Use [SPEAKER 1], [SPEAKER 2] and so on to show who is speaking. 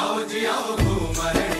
[SPEAKER 1] आओ जी आओ घूमरड़ी